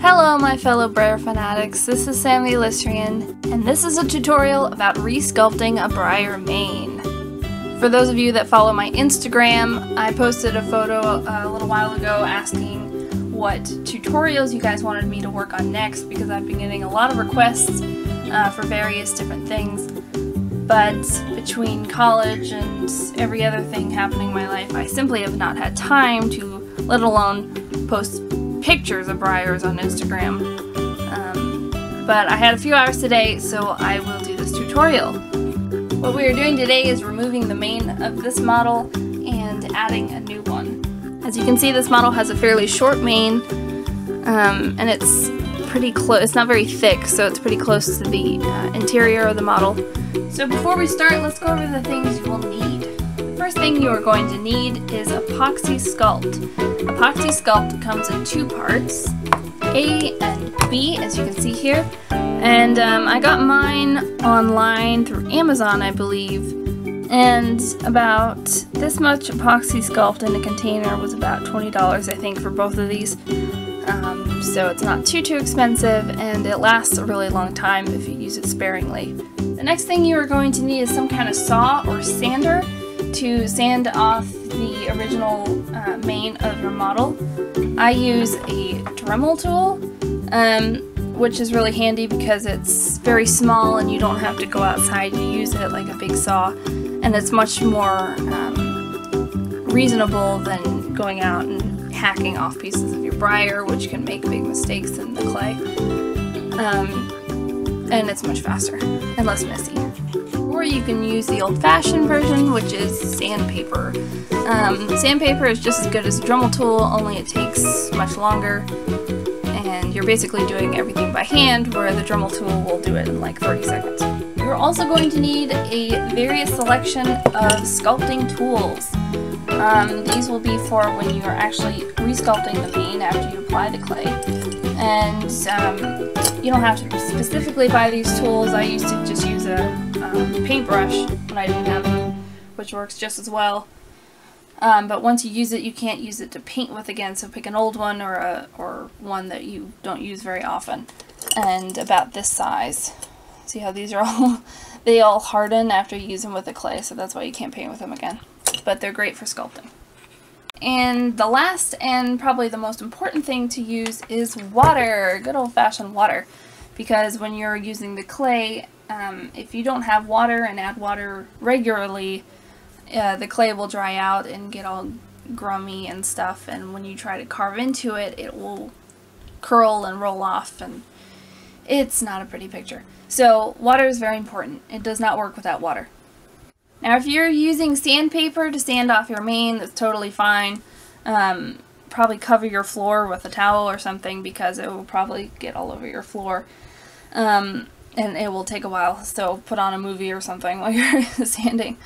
Hello my fellow Breyer fanatics, this is Sammy Listrian, and this is a tutorial about resculpting a Breyer mane. For those of you that follow my Instagram, I posted a photo a little while ago asking what tutorials you guys wanted me to work on next because I've been getting a lot of requests uh, for various different things. But between college and every other thing happening in my life, I simply have not had time to, let alone post pictures of Breyers on Instagram. Um, but I had a few hours today, so I will do this tutorial. What we are doing today is removing the mane of this model and adding a new one. As you can see, this model has a fairly short mane, um, and it's pretty close. It's not very thick, so it's pretty close to the uh, interior of the model. So before we start, let's go over the things you will need. First thing you are going to need is Apoxie Sculpt. Apoxie Sculpt comes in two parts, A and B, as you can see here. And um, I got mine online through Amazon, I believe. And about this much Apoxie sculpt in a container was about $20, I think, for both of these. Um, so it's not too, too expensive, and it lasts a really long time if you use it sparingly. The next thing you are going to need is some kind of saw or sander to sand off the original uh, mane of your model. I use a Dremel tool, um, which is really handy because it's very small and you don't have to go outside to use it like a big saw, and it's much more um, reasonable than going out and hacking off pieces of your Breyer, which can make big mistakes in the clay. Um, and it's much faster and less messy. Or you can use the old-fashioned version, which is sandpaper. Um, sandpaper is just as good as a Dremel tool, only it takes much longer, and you're basically doing everything by hand, where the Dremel tool will do it in like 30 seconds. You're also going to need a various selection of sculpting tools. Um, these will be for when you are actually resculpting the mane after you apply the clay. And um, you don't have to specifically buy these tools. I used to just use a paintbrush when I didn't have which works just as well. Um, but once you use it, you can't use it to paint with again, so pick an old one or, a, or one that you don't use very often. And about this size. See how these are all, they all harden after you use them with the clay, so that's why you can't paint with them again. But they're great for sculpting. And the last and probably the most important thing to use is water, good old-fashioned water. Because when you're using the clay, um, if you don't have water and add water regularly, uh, the clay will dry out and get all grummy and stuff. And when you try to carve into it, it will curl and roll off and it's not a pretty picture. So water is very important. It does not work without water. Now if you're using sandpaper to sand off your mane, that's totally fine. Um, probably cover your floor with a towel or something because it will probably get all over your floor. Um, and it will take a while, so put on a movie or something while you're sanding.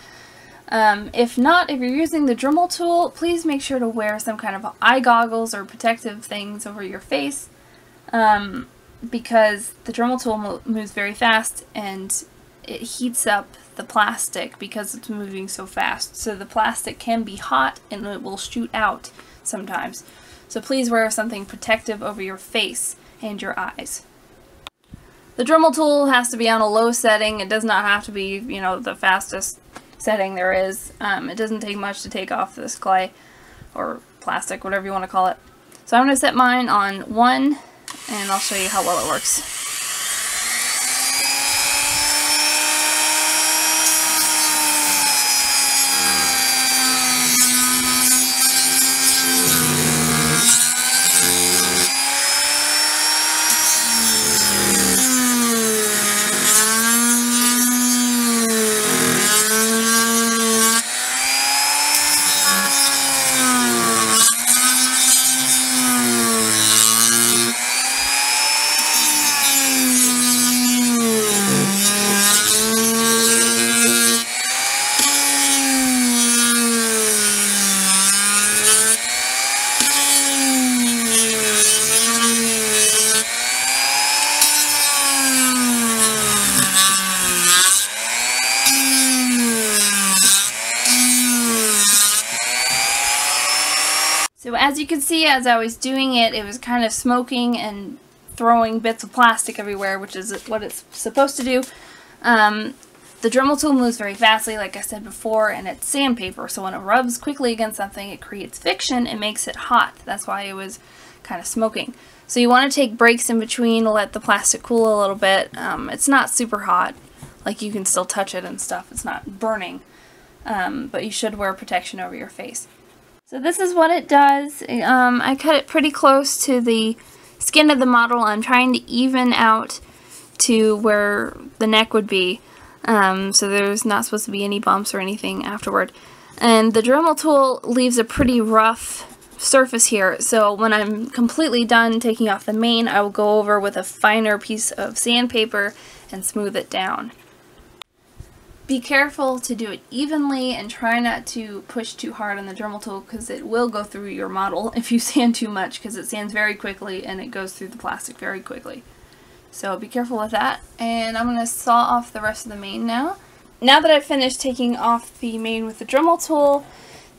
Um, if not, if you're using the Dremel tool, please make sure to wear some kind of eye goggles or protective things over your face um, because the Dremel tool moves very fast and it heats up the plastic because it's moving so fast. So the plastic can be hot and it will shoot out sometimes. So please wear something protective over your face and your eyes. The Dremel tool has to be on a low setting. It does not have to be, you know, the fastest setting there is. Um, it doesn't take much to take off this clay or plastic, whatever you want to call it. So I'm going to set mine on 1 and I'll show you how well it works. As you can see, as I was doing it, it was kind of smoking and throwing bits of plastic everywhere, which is what it's supposed to do. Um, the Dremel tool moves very fastly, like I said before, and it's sandpaper, so when it rubs quickly against something, it creates friction and makes it hot. That's why it was kind of smoking. So you want to take breaks in between, to let the plastic cool a little bit. Um, it's not super hot, like you can still touch it and stuff. It's not burning, um, but you should wear protection over your face. So this is what it does. Um, I cut it pretty close to the skin of the model. I'm trying to even out to where the neck would be. Um, so there's not supposed to be any bumps or anything afterward. And the Dremel tool leaves a pretty rough surface here, so when I'm completely done taking off the mane, I will go over with a finer piece of sandpaper and smooth it down. Be careful to do it evenly and try not to push too hard on the Dremel tool because it will go through your model if you sand too much because it sands very quickly and it goes through the plastic very quickly. So be careful with that. And I'm going to saw off the rest of the mane now. Now that I've finished taking off the mane with the Dremel tool,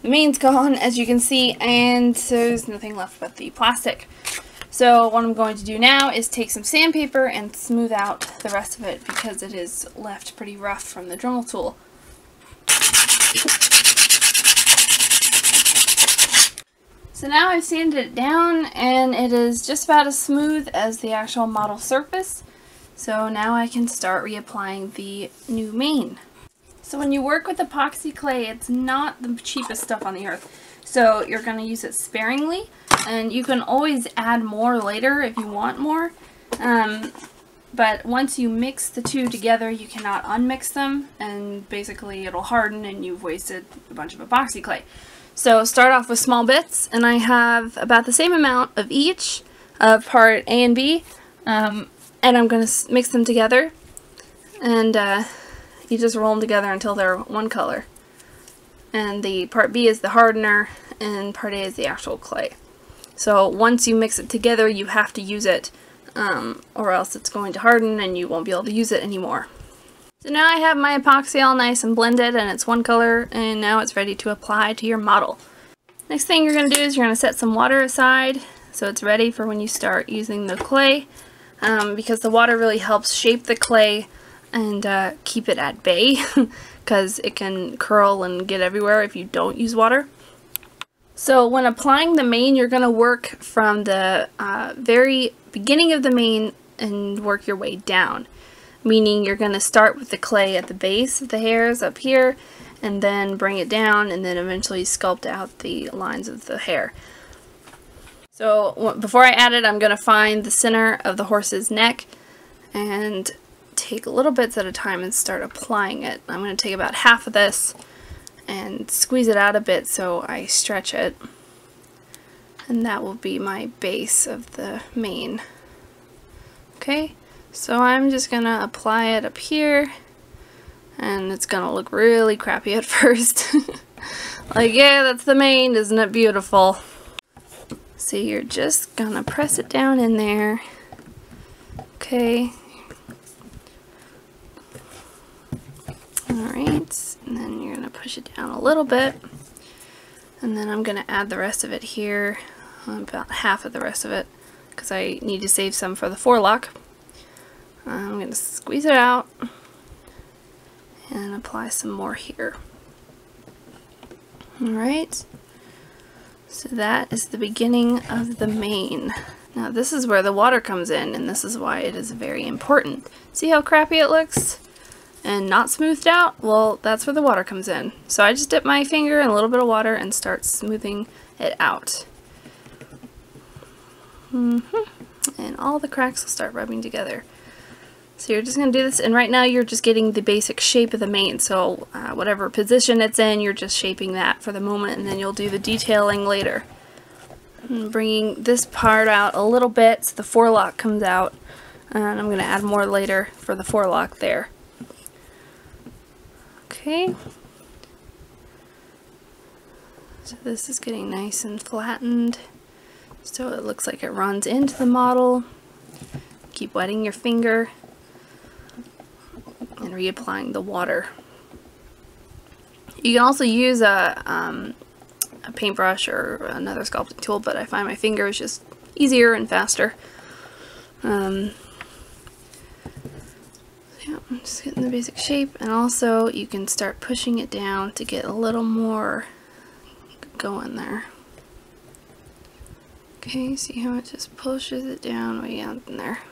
the mane's gone as you can see and so there's nothing left but the plastic. So what I'm going to do now is take some sandpaper and smooth out the rest of it because it is left pretty rough from the Dremel tool. So now I've sanded it down and it is just about as smooth as the actual model surface. So now I can start reapplying the new mane. So when you work with epoxy clay, it's not the cheapest stuff on the earth. So you're going to use it sparingly and you can always add more later if you want more. Um, but once you mix the two together, you cannot unmix them and basically it'll harden and you've wasted a bunch of epoxy clay. So start off with small bits, and I have about the same amount of each of part A and B, um, and I'm going to mix them together, and uh, you just roll them together until they're one color. And the part B is the hardener, and part A is the actual clay. So once you mix it together, you have to use it, um, or else it's going to harden and you won't be able to use it anymore. So now I have my epoxy all nice and blended and it's one color and now it's ready to apply to your model. Next thing you're going to do is you're going to set some water aside so it's ready for when you start using the clay um, because the water really helps shape the clay and uh, keep it at bay because it can curl and get everywhere if you don't use water. So when applying the mane, you're going to work from the uh, very beginning of the mane and work your way down meaning you're going to start with the clay at the base of the hairs up here and then bring it down and then eventually sculpt out the lines of the hair. So before I add it, I'm going to find the center of the horse's neck and take little bits at a time and start applying it. I'm going to take about half of this and squeeze it out a bit so I stretch it. And that will be my base of the mane. Okay, so I'm just to apply it up here and it's to look really crappy at first. like, yeah, that's the mane, isn't it beautiful? So you're just to press it down in there. Okay. And then you're going to push it down a little bit. And then I'm going to add the rest of it here, about half of the rest of it, because I need to save some for the forelock. I'm going to squeeze it out and apply some more here. Alright, so that is the beginning of the mane. Now this is where the water comes in and this is why it is very important. See how crappy it looks? And not smoothed out? Well, that's where the water comes in. So I just dip my finger in a little bit of water and start smoothing it out. Mm -hmm. And all the cracks will start rubbing together. So you're just going to do this, and right now you're just getting the basic shape of the mane, so uh, whatever position it's in, you're just shaping that for the moment, and then you'll do the detailing later. I'm bringing this part out a little bit so the forelock comes out, and I'm going to add more later for the forelock there. Okay. So this is getting nice and flattened, so it looks like it runs into the model. Keep wetting your finger and reapplying the water. You can also use a, um, a paintbrush or another sculpting tool, but I find my finger is just easier and faster. Um, I'm just getting the basic shape, and also you can start pushing it down to get a little more going there. Okay, see how it just pushes it down way out in there.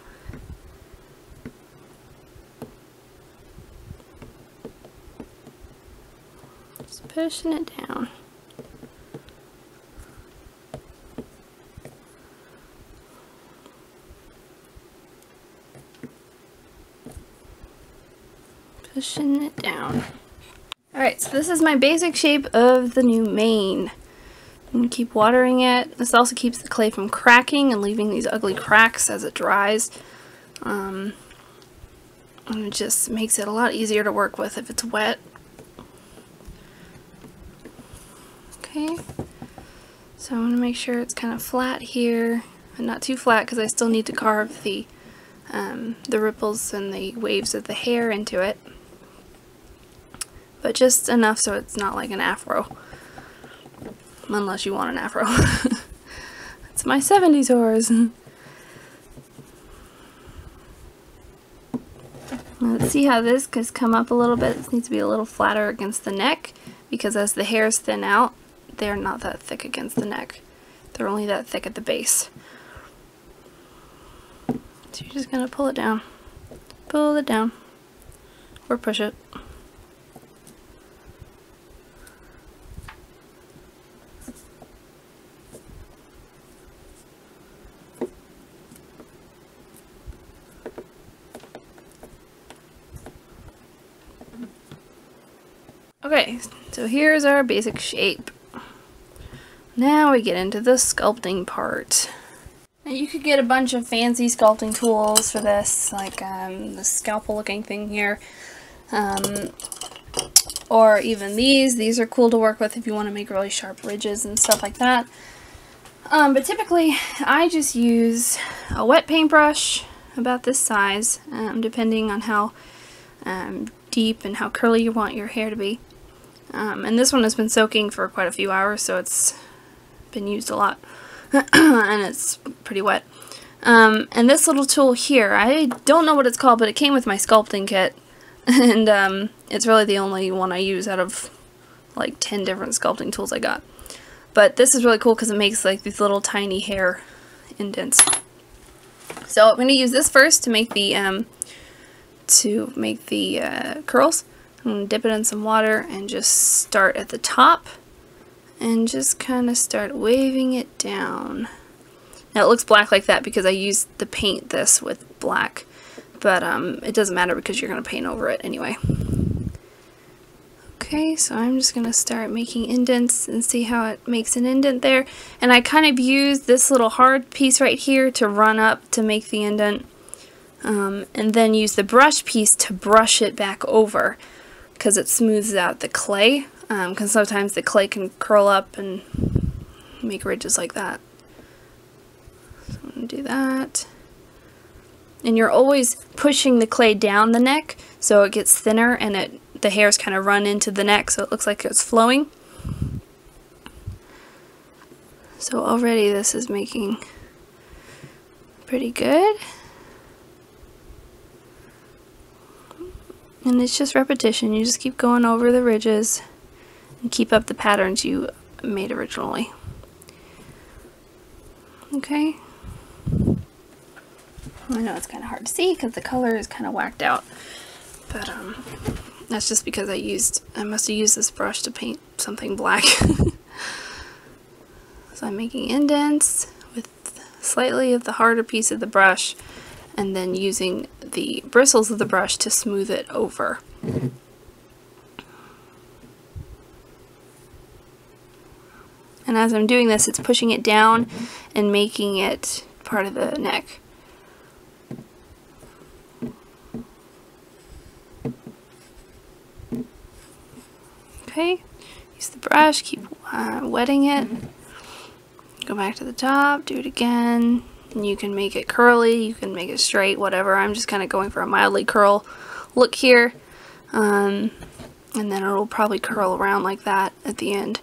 Just pushing it down. Pushing it down. Alright, so this is my basic shape of the new mane. And keep watering it. This also keeps the clay from cracking and leaving these ugly cracks as it dries. Um, and it just makes it a lot easier to work with if it's wet. Okay, so I'm going to make sure it's kind of flat here, and not too flat because I still need to carve the, um, the ripples and the waves of the hair into it. But just enough so it's not like an afro unless you want an afro. That's my 70s horse. Let's see how this has come up a little bit. This needs to be a little flatter against the neck because as the hairs thin out, they're not that thick against the neck. They're only that thick at the base. So you're just going to pull it down. Pull it down. Or push it. Okay, so here's our basic shape. Now we get into the sculpting part. Now you could get a bunch of fancy sculpting tools for this, like um, the scalpel looking thing here. Um, or even these. These are cool to work with if you want to make really sharp ridges and stuff like that. Um, but typically, I just use a wet paintbrush about this size, um, depending on how um, deep and how curly you want your hair to be. Um, and this one has been soaking for quite a few hours, so it's been used a lot. and it's pretty wet. Um, and this little tool here, I don't know what it's called, but it came with my sculpting kit. and um, it's really the only one I use out of like 10 different sculpting tools I got. But this is really cool because it makes like these little tiny hair indents. So I'm going to use this first to make the um, to make the uh, curls. I'm going to dip it in some water and just start at the top and just kind of start waving it down. Now it looks black like that because I used to paint this with black, but um, it doesn't matter because you're going to paint over it anyway. Okay, so I'm just going to start making indents and see how it makes an indent there. And I kind of use this little hard piece right here to run up to make the indent. Um, and then use the brush piece to brush it back over because it smooths out the clay because um, sometimes the clay can curl up and make ridges like that. So I'm going to do that. And you're always pushing the clay down the neck so it gets thinner and it the hairs kind of run into the neck so it looks like it's flowing. So already this is making pretty good. And it's just repetition. You just keep going over the ridges and keep up the patterns you made originally. Okay. I know it's kind of hard to see because the color is kind of whacked out. But um, that's just because I used, I must have used this brush to paint something black. so I'm making indents with slightly of the harder piece of the brush and then using the bristles of the brush to smooth it over. And as I'm doing this, it's pushing it down and making it part of the neck. Okay, use the brush, keep uh, wetting it. Go back to the top, do it again, you can make it curly, you can make it straight, whatever. I'm just kind of going for a mildly curl look here. Um, and then it'll probably curl around like that at the end.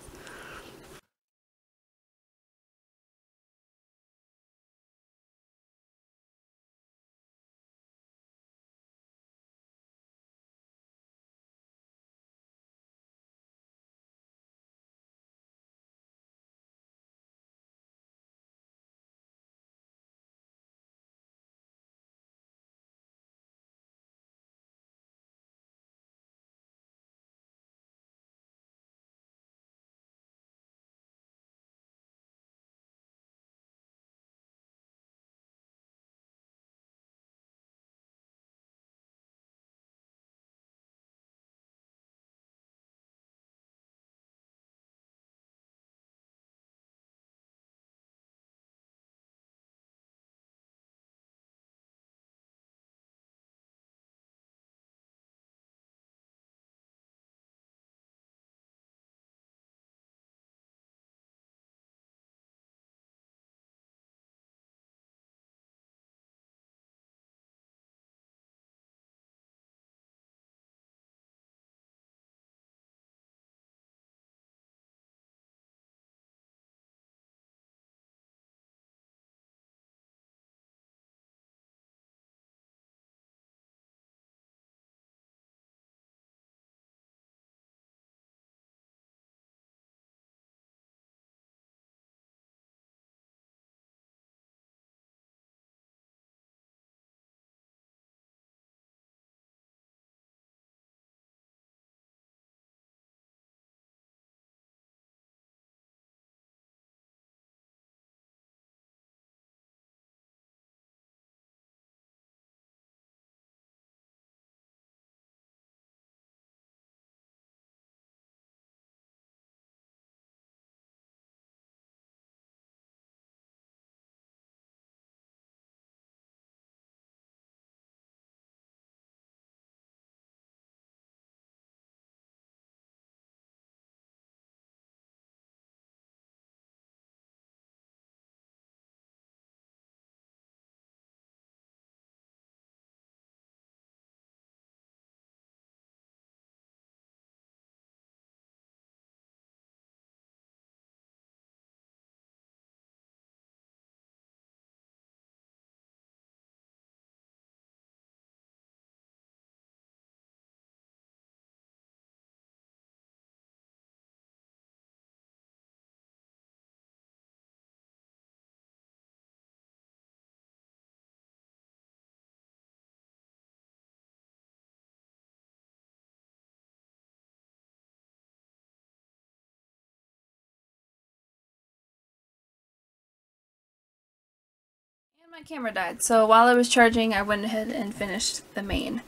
My camera died, so while I was charging, I went ahead and finished the mane,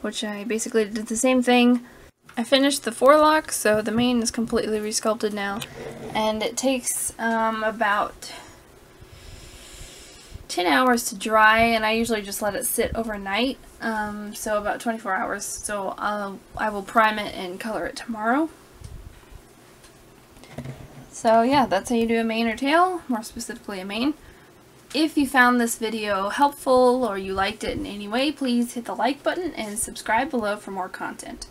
which I basically did the same thing. I finished the forelock, so the mane is completely resculpted now, and it takes um, about 10 hours to dry, and I usually just let it sit overnight, um, so about 24 hours, so I'll, I will prime it and color it tomorrow. So yeah, that's how you do a mane or tail, more specifically a mane. If you found this video helpful or you liked it in any way, please hit the like button and subscribe below for more content.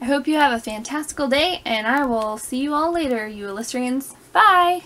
I hope you have a fantastical day, and I will see you all later, you Elisrians. Bye!